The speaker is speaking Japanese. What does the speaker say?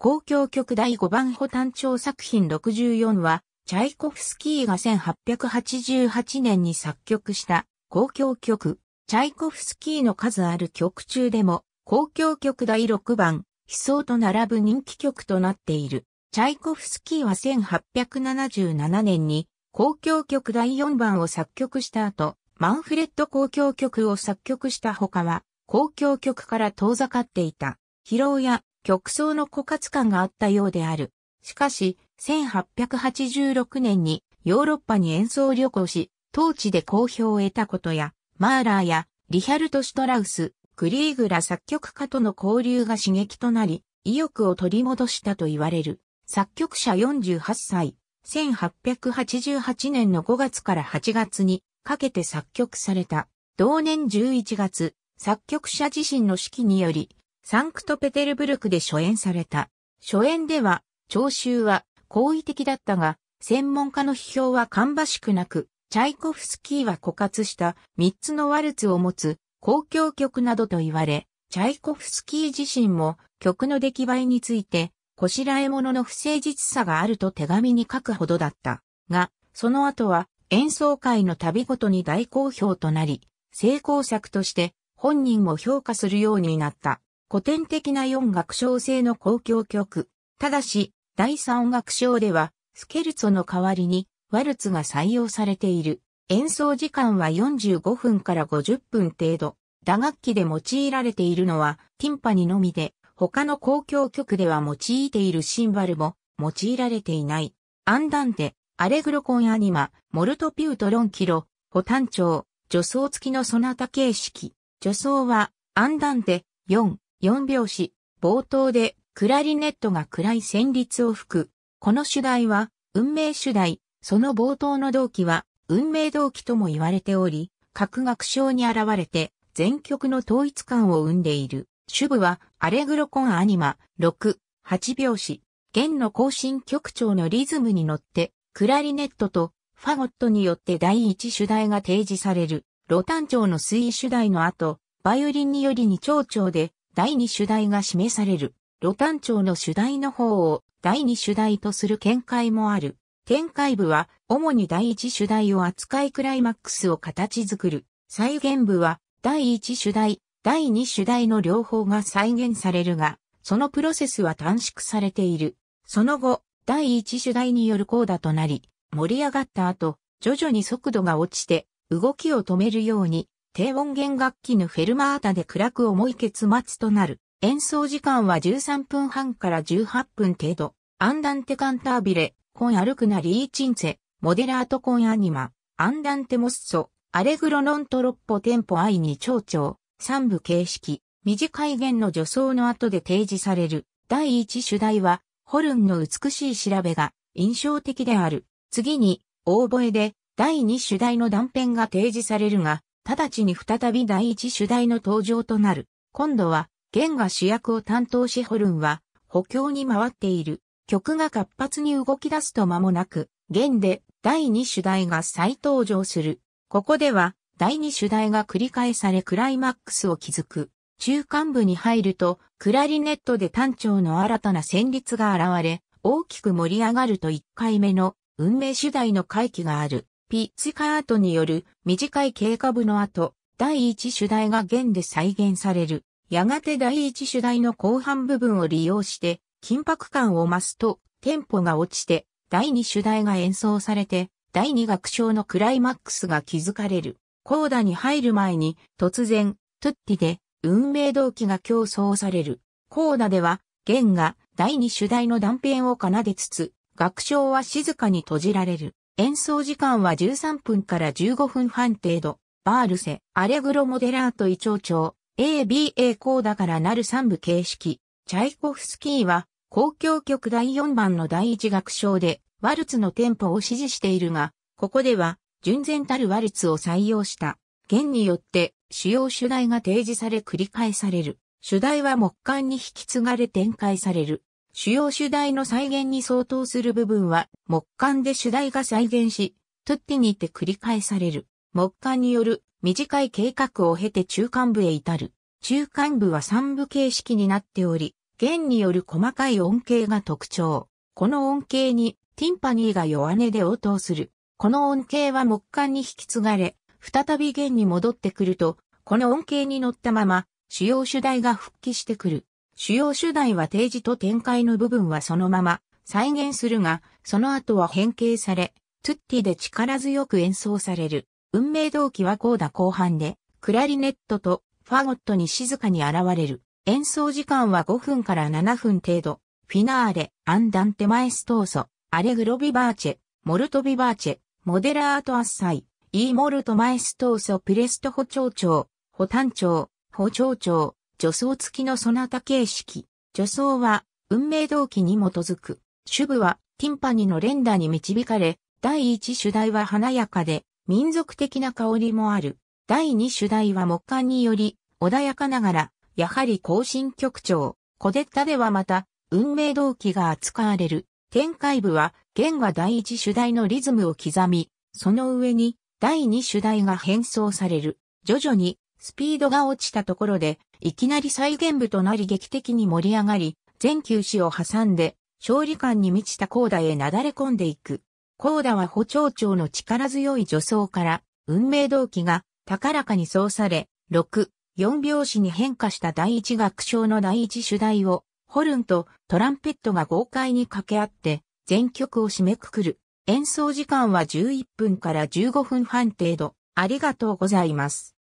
交響曲第5番補単調作品64は、チャイコフスキーが1888年に作曲した交響曲。チャイコフスキーの数ある曲中でも、交響曲第6番、悲壮と並ぶ人気曲となっている。チャイコフスキーは1877年に交響曲第4番を作曲した後、マンフレット交響曲を作曲した他は、交響曲から遠ざかっていた。疲労や曲奏の枯渇感があったようである。しかし、1886年にヨーロッパに演奏旅行し、当地で好評を得たことや、マーラーやリヒャルト・シュトラウス、クリーグラ作曲家との交流が刺激となり、意欲を取り戻したと言われる。作曲者48歳、1888年の5月から8月にかけて作曲された。同年11月、作曲者自身の指揮により、サンクトペテルブルクで初演された。初演では、聴衆は好意的だったが、専門家の批評は芳しくなく、チャイコフスキーは枯渇した三つのワルツを持つ交響曲などと言われ、チャイコフスキー自身も曲の出来栄えについて、こしらえ物の不誠実さがあると手紙に書くほどだった。が、その後は演奏会の旅ごとに大好評となり、成功作として本人も評価するようになった。古典的な四楽章制の交響曲。ただし、第三楽章では、スケルツォの代わりにワルツが採用されている。演奏時間は45分から50分程度。打楽器で用いられているのはティンパニのみで、他の交響曲では用いているシンバルも用いられていない。アンダンテ、アレグロコンアニマ、モルトピュートロンキロ、補単調、助走付きのソナタ形式。助走は、アンダンテ、4、4拍子。冒頭で、クラリネットが暗い旋律を吹く。この主題は、運命主題。その冒頭の動機は、運命動機とも言われており、各楽章に現れて、全曲の統一感を生んでいる。主部は、アレグロコンアニマ、6、8拍子。弦の更新曲調のリズムに乗って、クラリネットとファゴットによって第一主題が提示される。ロタン調の推移主題の後、バイオリンにより二長調で第二主題が示される。ロタン調の主題の方を第二主題とする見解もある。展開部は、主に第一主題を扱いクライマックスを形作る。再現部は、第一主題、第二主題の両方が再現されるが、そのプロセスは短縮されている。その後、第一主題によるコーダとなり、盛り上がった後、徐々に速度が落ちて、動きを止めるように、低音源楽器のフェルマータで暗く重い結末となる。演奏時間は13分半から18分程度。アンダンテカンタービレ、コンアルクナリーチンツェ、モデラートコンアニマ、アンダンテモッソ、アレグロノントロッポテンポアイに長調、三部形式、短い弦の助走の後で提示される。第一主題は、ホルンの美しい調べが印象的である。次に、オーボエで第二主題の断片が提示されるが、直ちに再び第一主題の登場となる。今度は、弦が主役を担当しホルンは補強に回っている。曲が活発に動き出すと間もなく、弦で第二主題が再登場する。ここでは第二主題が繰り返されクライマックスを築く。中間部に入ると、クラリネットで単調の新たな旋律が現れ、大きく盛り上がると1回目の運命主題の回帰がある。ピッチカートによる短い経過部の後、第一主題が弦で再現される。やがて第一主題の後半部分を利用して、緊迫感を増すと、テンポが落ちて、第二主題が演奏されて、第二楽章のクライマックスが築かれる。コーダに入る前に、突然、トゥッティで、運命動機が競争される。コーダでは、弦が第二主題の断片を奏でつつ、楽章は静かに閉じられる。演奏時間は13分から15分半程度。バールセ、アレグロモデラート異調調、ABA コーダからなる3部形式。チャイコフスキーは交響曲第4番の第一楽章でワルツのテンポを指示しているが、ここでは純然たるワルツを採用した。弦によって主要主題が提示され繰り返される。主題は木管に引き継がれ展開される。主要主題の再現に相当する部分は木管で主題が再現し、トゥッティにて繰り返される。木管による短い計画を経て中間部へ至る。中間部は3部形式になっており、弦による細かい音形が特徴。この音形にティンパニーが弱音で応答する。この音形は木管に引き継がれ、再び弦に戻ってくると、この音形に乗ったまま、主要主題が復帰してくる。主要主題は定時と展開の部分はそのまま再現するが、その後は変形され、トゥッティで力強く演奏される。運命動機はコーダ後半で、クラリネットとファゴットに静かに現れる。演奏時間は5分から7分程度。フィナーレ、 Andante maestoso、Allegro vivace、Molto vivace、Moderato assai、e molto maestoso。Presto ホ長調、ホ短調、ホ長調、序奏付きのソナタ形式。序奏は運命動機に基づく。主部はティンパニの連打に導かれ、第一主題は華やかで民族的な香りもある。第二主題は木管により穏やかながら、やはり更新曲調。コデッタではまた運命動機が扱われる。展開部は弦が第一主題のリズムを刻み、その上に第二主題が変装される。徐々にスピードが落ちたところで、いきなり再現部となり劇的に盛り上がり、全球詞を挟んで、勝利感に満ちたコーダへなだれ込んでいく。コーダは補聴長の力強い助走から、運命動機が高らかに操され、6、4拍子に変化した第一楽章の第一主題を、ホルンとトランペットが豪快に掛け合って、全曲を締めくくる。演奏時間は11分から15分半程度。ありがとうございます。